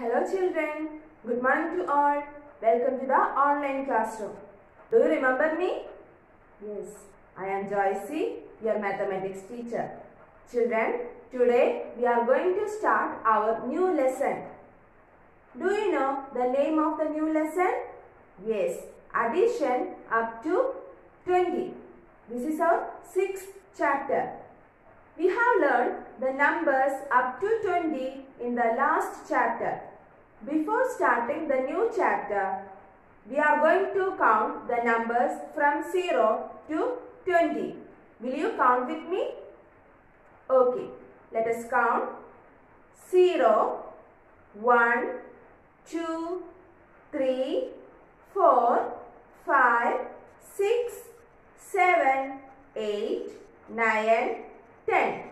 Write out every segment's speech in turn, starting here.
Hello children, good morning to all. Welcome to the online classroom. Do you remember me? Yes, I am Joycey, your mathematics teacher. Children, today we are going to start our new lesson. Do you know the name of the new lesson? Yes, addition up to 20. This is our sixth chapter. We have learned the numbers up to 20 in the last chapter. Before starting the new chapter, we are going to count the numbers from 0 to 20. Will you count with me? Okay, let us count 0, 1, 2, 3, 4, 5, 6, 7, 8, 9, 10,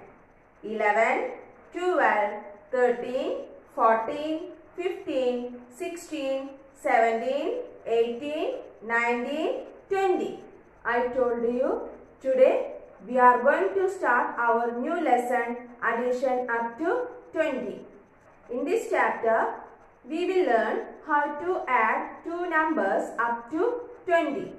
11, 12, 13, 14, 15, 16, 17, 18, 19, 20. I told you today we are going to start our new lesson addition up to 20. In this chapter we will learn how to add two numbers up to 20.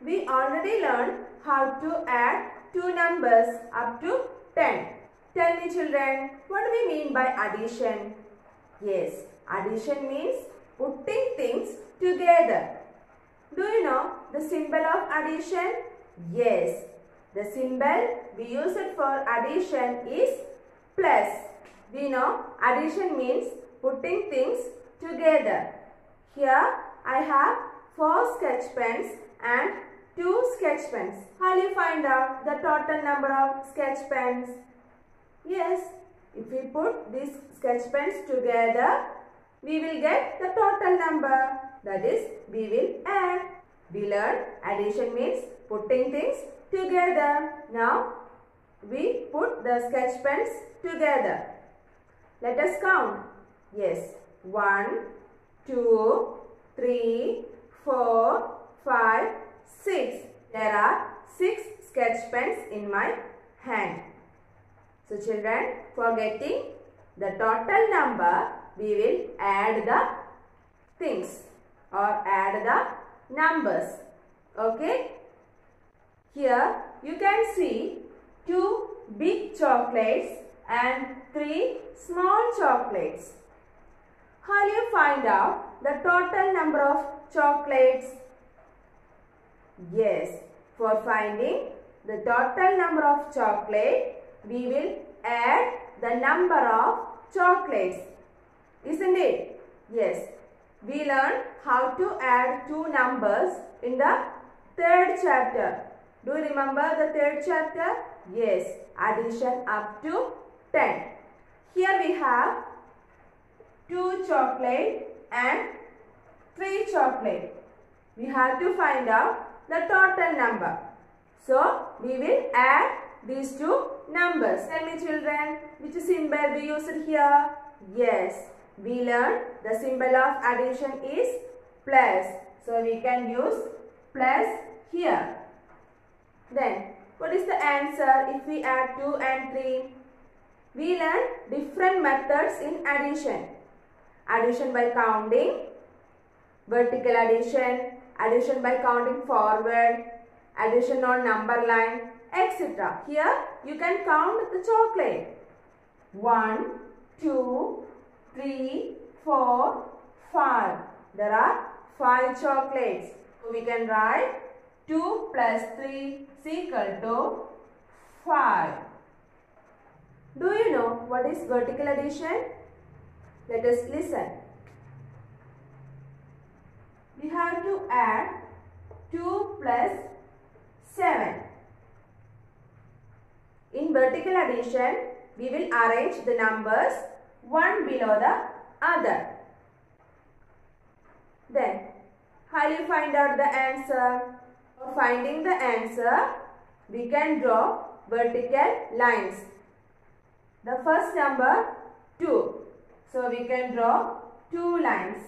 We already learned how to add two numbers up to 10. Tell me children, what do we mean by addition? Yes, addition means putting things together. Do you know the symbol of addition? Yes, the symbol we use it for addition is plus. We know addition means putting things together. Here I have four sketch pens and two sketch pens. How will you find out the total number of sketch pens? Yes, if we put these sketch pens together, we will get the total number. That is, we will add. We learn addition means putting things together. Now, we put the sketch pens together. Let us count. Yes, 1, 2, 3, 4, 5, 6. There are 6 sketch pens in my hand. So children, for getting the total number, we will add the things or add the numbers. Okay? Here you can see two big chocolates and three small chocolates. How will you find out the total number of chocolates? Yes, for finding the total number of chocolate, we will add the number of chocolates. Isn't it? Yes. We learned how to add two numbers in the third chapter. Do you remember the third chapter? Yes. Addition up to 10. Here we have 2 chocolate and 3 chocolate. We have to find out the total number. So, we will add these two numbers. Tell me children, which symbol we use it here? Yes, we learned the symbol of addition is plus. So, we can use plus here. Then, what is the answer if we add 2 and 3? We learn different methods in addition. Addition by counting, vertical addition, addition by counting forward, addition on number line, etc. Here you can count the chocolate. 1, 2, 3, 4, 5. There are 5 chocolates. So we can write 2 plus 3 is equal to 5. Do you know what is vertical addition? Let us listen. We have to add 2 plus 7. In vertical addition, we will arrange the numbers one below the other. Then, how you find out the answer? For finding the answer, we can draw vertical lines. The first number 2. So, we can draw 2 lines.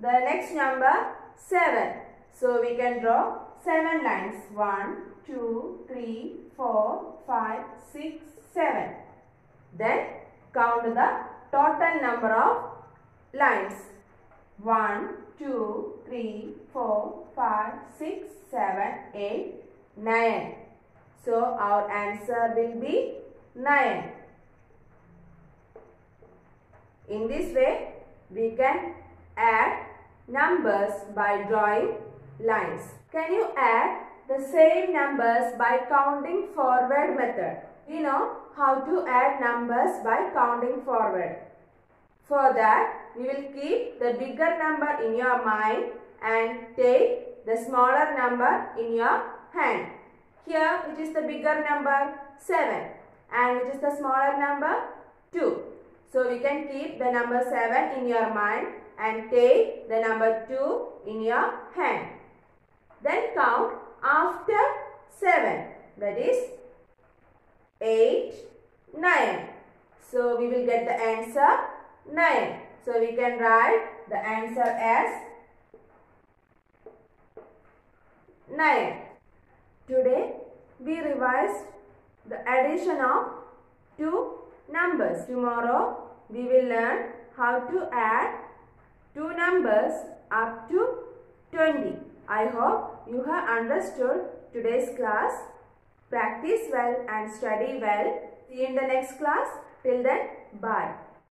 The next number 7. So, we can draw 7 lines. 1, 2, 3, 4, 5, 6, 7. Then count the total number of lines. 1, 2, 3, 4, 5, 6, 7, 8, 9. So our answer will be 9. In this way, we can add numbers by drawing lines. Can you add the same numbers by counting forward method? We know how to add numbers by counting forward. For that, we will keep the bigger number in your mind and take the smaller number in your hand. Here, which is the bigger number? 7. And which is the smaller number? 2. So, we can keep the number 7 in your mind and take the number 2 in your hand. Then count after 7. That is 8, 9. So, we will get the answer 9. So, we can write the answer as 9. Today, we revised the addition of two numbers. Tomorrow, we will learn how to add two numbers up to 20. I hope you have understood today's class. Practice well and study well. See you in the next class. Till then, bye.